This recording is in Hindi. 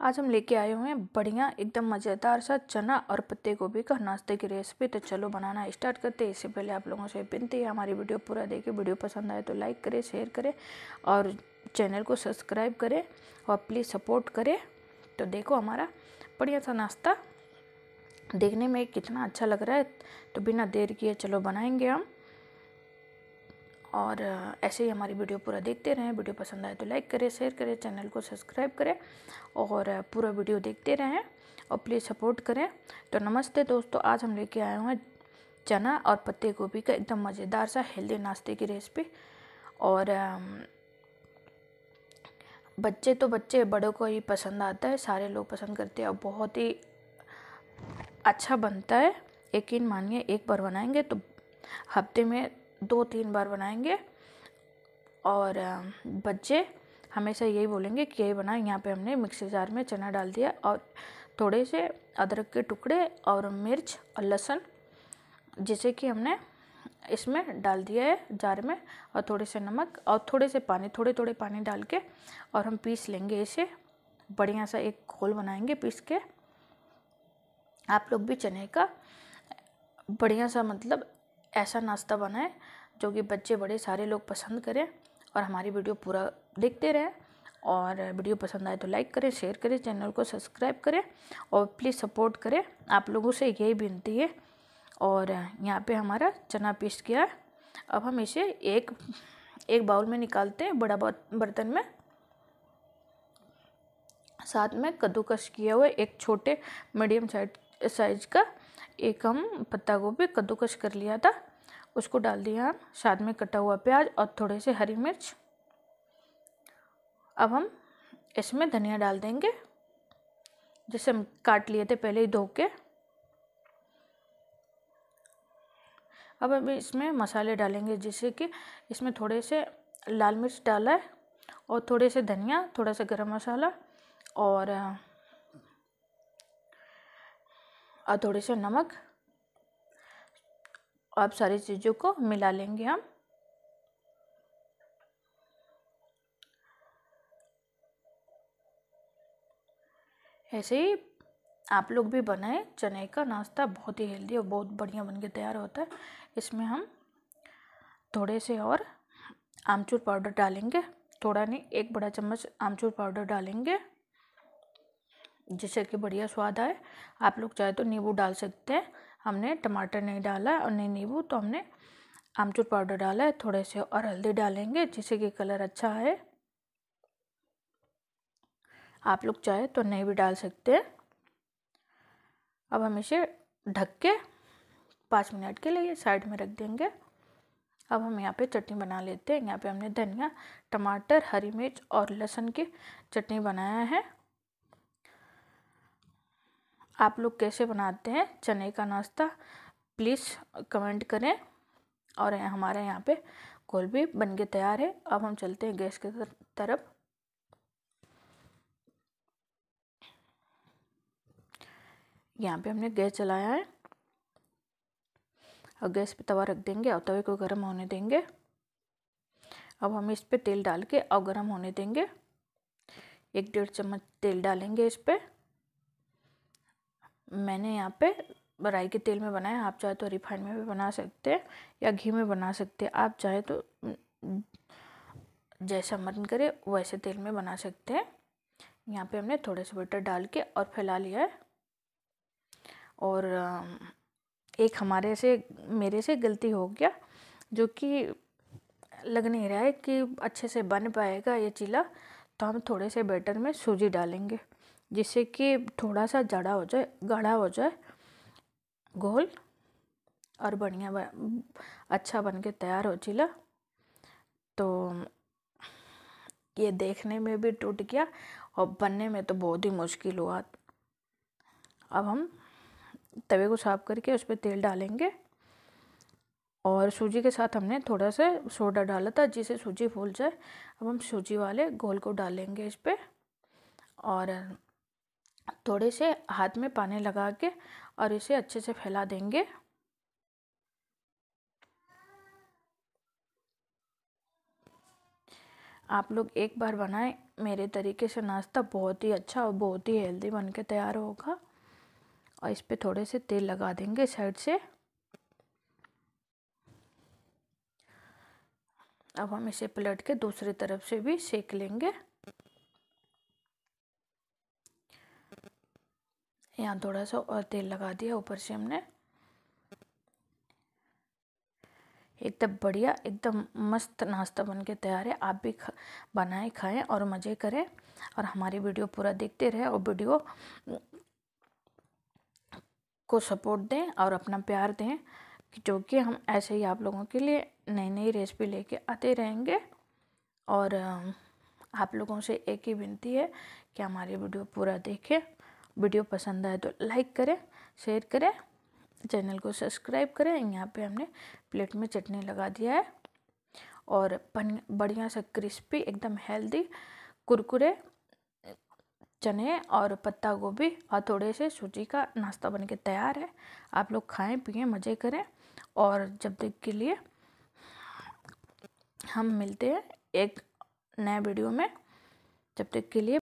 आज हम लेके आए हुए हैं बढ़िया, एकदम मज़ेदार सा चना और पत्ते गोभी का नाश्ते की रेसिपी तो चलो बनाना स्टार्ट करते हैं। इससे पहले आप लोगों से विनती है, हमारी वीडियो पूरा देखें। वीडियो पसंद आए तो लाइक करें शेयर करें और चैनल को सब्सक्राइब करें और प्लीज़ सपोर्ट करें। तो देखो हमारा बढ़िया सा नाश्ता। देखने में कितना अच्छा लग रहा है। तो बिना देर किए चलो बनाएँगे हम। और ऐसे ही हमारी वीडियो पूरा देखते रहें। वीडियो पसंद आए तो लाइक करें, शेयर करें, चैनल को सब्सक्राइब करें और पूरा वीडियो देखते रहें और प्लीज़ सपोर्ट करें। तो नमस्ते दोस्तों, आज हम लेके आए हैं चना और पत्ते गोभी का एकदम मज़ेदार सा हेल्दी नाश्ते की रेसिपी। और बच्चे तो बच्चे, बड़ों को ही पसंद आता है, सारे लोग पसंद करते हैं और बहुत ही अच्छा बनता है। यकीन मानिए, एक बार बनाएँगे तो हफ़्ते में दो तीन बार बनाएँगे। और बच्चे हमेशा यही बोलेंगे कि यही बनाए यहाँ पे हमने मिक्सी जार में चना डाल दिया। और थोड़े से अदरक के टुकड़े और मिर्च और लहसुन, जिसे कि हमने इसमें डाल दिया है जार में, और थोड़े से नमक और थोड़े से पानी थोड़े थोड़े पानी डाल के, और हम पीस लेंगे इसे। बढ़िया सा एक घोल बनाएँगे पीस के। आप लोग भी चने का बढ़िया सा मतलब ऐसा नाश्ता बनाएँ, जो कि बच्चे बड़े सारे लोग पसंद करें और हमारी वीडियो पूरा देखते रहें। और वीडियो पसंद आए तो लाइक करें, शेयर करें, चैनल को सब्सक्राइब करें और प्लीज़ सपोर्ट करें। आप लोगों से यही विनती है। और यहाँ पे हमारा चना पीस गया है। अब हम इसे एक एक बाउल में निकालते हैं बड़ा बर्तन में। साथ में कद्दूकश किया हुआ एक छोटे मीडियम साइज़ साइज़ का। एक हम पत्ता गोभी कद्दूकश कर लिया था। उसको डाल दिया हम। साथ में कटा हुआ प्याज और थोड़े से हरी मिर्च। अब हम इसमें धनिया डाल देंगे, जिसे हम काट लिए थे पहले ही धो के। अब हम इसमें मसाले डालेंगे, जिससे कि इसमें थोड़े से लाल मिर्च डाला है और थोड़े से धनिया, थोड़ा सा गरम मसाला और और थोड़े से नमक अब सारी चीज़ों को मिला लेंगे हम। ऐसे ही आप लोग भी बनाएँ, चने का नाश्ता बहुत ही हेल्दी और बहुत बढ़िया बन के तैयार होता है। इसमें हम थोड़े से और आमचूर पाउडर डालेंगे। थोड़ा नहीं, एक बड़ा चम्मच आमचूर पाउडर डालेंगे। जिससे कि बढ़िया स्वाद आए। आप लोग चाहे तो नींबू डाल सकते हैं। हमने टमाटर नहीं डाला और नहीं नींबू तो हमने आमचूर पाउडर डाला है। थोड़े से और हल्दी डालेंगे, जिससे कि कलर अच्छा है आप लोग चाहे तो नहीं भी डाल सकते हैं। अब हम इसे ढक के पाँच मिनट के लिए साइड में रख देंगे। अब हम यहाँ पे चटनी बना लेते हैं। यहाँ पे हमने धनिया, टमाटर, हरी मिर्च और लहसुन की चटनी बनाया है। आप लोग कैसे बनाते हैं चने का नाश्ता, प्लीज़ कमेंट करें। और हमारे यहाँ पे घोल भी बन के तैयार है। अब हम चलते हैं गैस की तरफ़। यहाँ पे हमने गैस चलाया है। और गैस पे तवा रख देंगे और तवे को गर्म होने देंगे। अब हम इस पर तेल डाल के और गर्म होने देंगे। एक डेढ़ चम्मच तेल डालेंगे इस पर मैंने यहाँ पे राई के तेल में बनाया, आप चाहे तो रिफाइंड में भी बना सकते हैं या घी में बना सकते हैं, आप चाहे तो जैसा मन करे वैसे तेल में बना सकते हैं। यहाँ पे हमने थोड़े से बटर डाल के और फैला लिया है। और एक हमारे से, मेरे से गलती हो गया, जो कि लग नहीं रहा है कि अच्छे से बन पाएगा ये चीला तो हम थोड़े से बैटर में सूजी डालेंगे। जिससे कि थोड़ा सा जड़ा हो जाए, गाढ़ा हो जाए गोल और बढ़िया अच्छा बन के तैयार हो चिला तो ये देखने में भी टूट गया और बनने में तो बहुत ही मुश्किल हुआ। अब हम तवे को साफ़ करके उस पर तेल डालेंगे और सूजी के साथ हमने थोड़ा सा सोडा डाला था जिससे सूजी फूल जाए। अब हम सूजी वाले घोल को डालेंगे इस पर और थोड़े से हाथ में पानी लगा के और इसे अच्छे से फैला देंगे। आप लोग एक बार बनाएँ, मेरे तरीके से नाश्ता बहुत ही अच्छा और बहुत ही हेल्दी बन के तैयार होगा। और इस पर थोड़े से तेल लगा देंगे साइड से। अब हम इसे पलट के दूसरी तरफ़ से भी सेक लेंगे। यहाँ थोड़ा सा और तेल लगा दिया ऊपर से हमने। एकदम बढ़िया एकदम मस्त नाश्ता बन के तैयार है। आप भी खा, बनाएँ खाएँ और मज़े करें और हमारी वीडियो पूरा देखते रहें और वीडियो को सपोर्ट दें और अपना प्यार दें जो कि हम ऐसे ही आप लोगों के लिए नई नई रेसिपी लेके आते रहेंगे। और आप लोगों से एक ही विनती है कि हमारी वीडियो पूरा देखें। वीडियो पसंद आए तो लाइक करें, शेयर करें, चैनल को सब्सक्राइब करें। यहाँ पे हमने प्लेट में चटनी लगा दिया है और बढ़िया सा क्रिस्पी, एकदम हेल्दी कुरकुरे, चने और पत्ता गोभी और थोड़े से सूजी का नाश्ता बन के तैयार है। आप लोग खाएँ, पिए, मज़े करें और जब तक के लिए हम मिलते हैं एक नए वीडियो में। जब तक के लिए